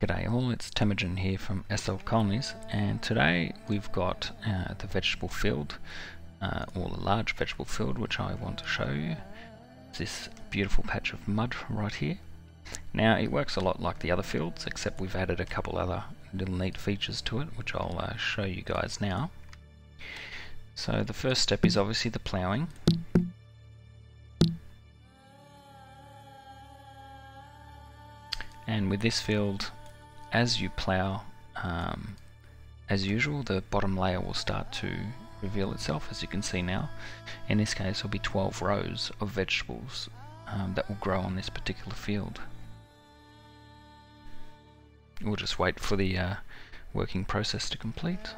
G'day all, it's Temujin here from SL Colonies and today we've got uh, the vegetable field, uh, or the large vegetable field which I want to show you. It's this beautiful patch of mud right here. Now it works a lot like the other fields except we've added a couple other little neat features to it which I'll uh, show you guys now. So the first step is obviously the ploughing. And with this field as you plough, um, as usual, the bottom layer will start to reveal itself, as you can see now. In this case, there'll be 12 rows of vegetables um, that will grow on this particular field. We'll just wait for the uh, working process to complete.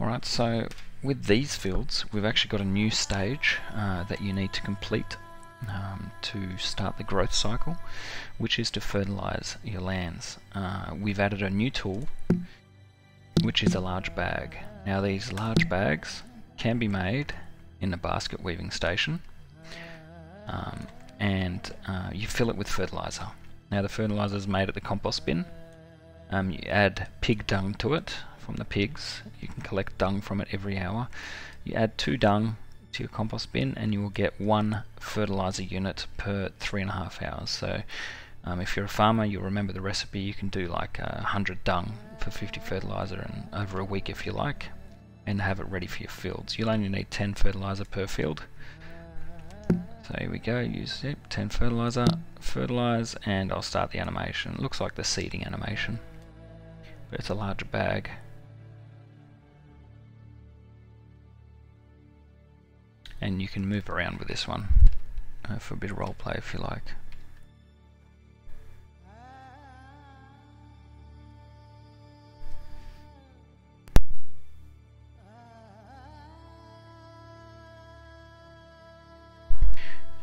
Alright, so with these fields, we've actually got a new stage uh, that you need to complete um, to start the growth cycle, which is to fertilize your lands. Uh, we've added a new tool, which is a large bag. Now these large bags can be made in a basket weaving station, um, and uh, you fill it with fertilizer. Now the fertilizer is made at the compost bin. Um, you add pig dung to it, from the pigs. You can collect dung from it every hour. You add two dung to your compost bin and you will get one fertilizer unit per three and a half hours. So um, if you're a farmer, you'll remember the recipe. You can do like uh, 100 dung for 50 fertilizer and over a week if you like and have it ready for your fields. You'll only need 10 fertilizer per field. So here we go, use yep, 10 fertilizer, fertilize, and I'll start the animation. It looks like the seeding animation, but it's a larger bag. And you can move around with this one uh, for a bit of roleplay if you like.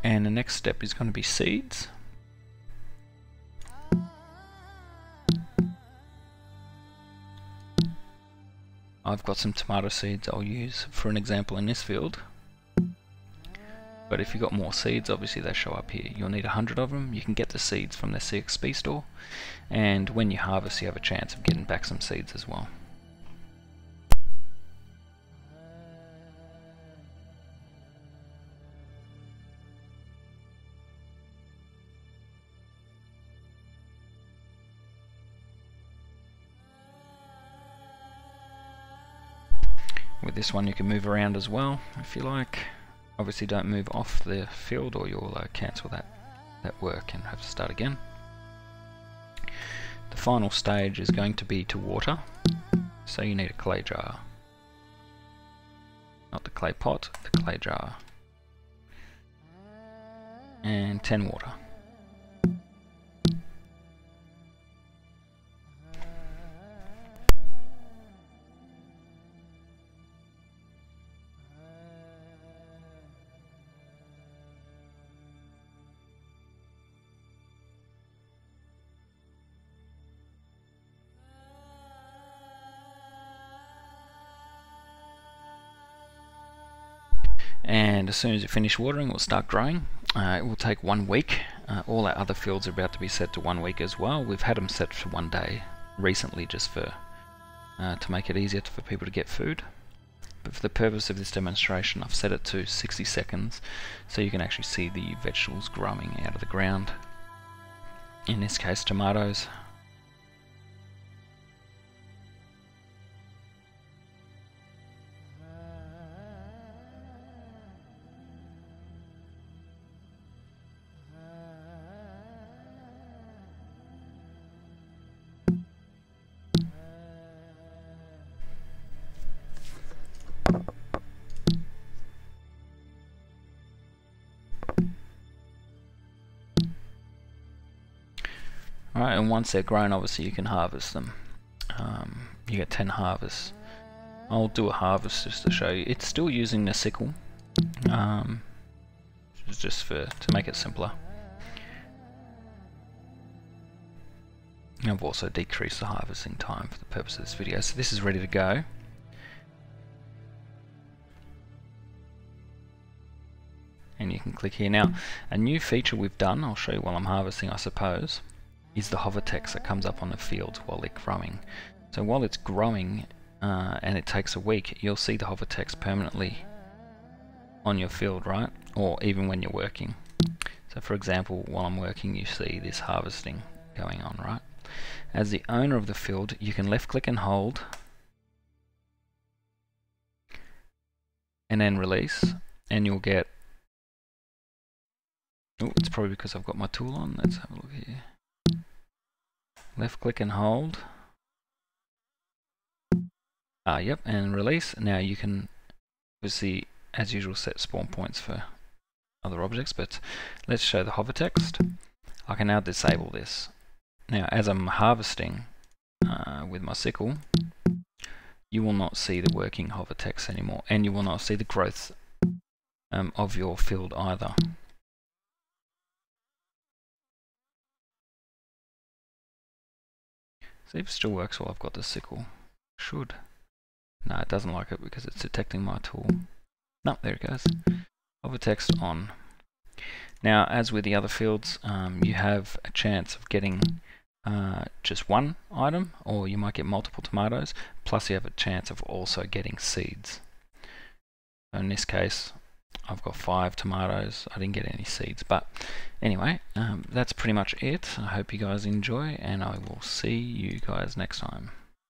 And the next step is going to be seeds. I've got some tomato seeds I'll use for an example in this field. But if you've got more seeds, obviously they show up here. You'll need a hundred of them. You can get the seeds from the CXP store, and when you harvest, you have a chance of getting back some seeds as well. With this one you can move around as well if you like obviously don't move off the field or you'll uh, cancel that, that work and have to start again. The final stage is going to be to water, so you need a clay jar. Not the clay pot, the clay jar. And 10 water. And as soon as you finish watering it will start growing. Uh, it will take one week. Uh, all our other fields are about to be set to one week as well. We've had them set for one day recently just for uh, to make it easier for people to get food. But for the purpose of this demonstration I've set it to 60 seconds so you can actually see the vegetables growing out of the ground. In this case tomatoes. Alright, and once they're grown, obviously you can harvest them. Um, you get 10 harvests. I'll do a harvest just to show you. It's still using the sickle, um, just for to make it simpler. I've also decreased the harvesting time for the purpose of this video. So this is ready to go. And you can click here. Now, a new feature we've done, I'll show you while I'm harvesting I suppose, is the hover text that comes up on the fields while they're growing. So while it's growing uh, and it takes a week, you'll see the hover text permanently on your field, right? Or even when you're working. So for example, while I'm working, you see this harvesting going on, right? As the owner of the field, you can left click and hold and then release and you'll get oh it's probably because I've got my tool on let's have a look here left click and hold. Ah yep and release. Now you can obviously as usual set spawn points for other objects but let's show the hover text. I can now disable this. Now as I'm harvesting uh, with my sickle, you will not see the working hover text anymore and you will not see the growth um, of your field either. See if it still works while I've got the sickle. Should. No, it doesn't like it because it's detecting my tool. No, there it goes. Hover text on. Now, as with the other fields, um, you have a chance of getting uh, just one item, or you might get multiple tomatoes, plus you have a chance of also getting seeds. In this case, I've got five tomatoes. I didn't get any seeds, but anyway, um, that's pretty much it. I hope you guys enjoy, and I will see you guys next time.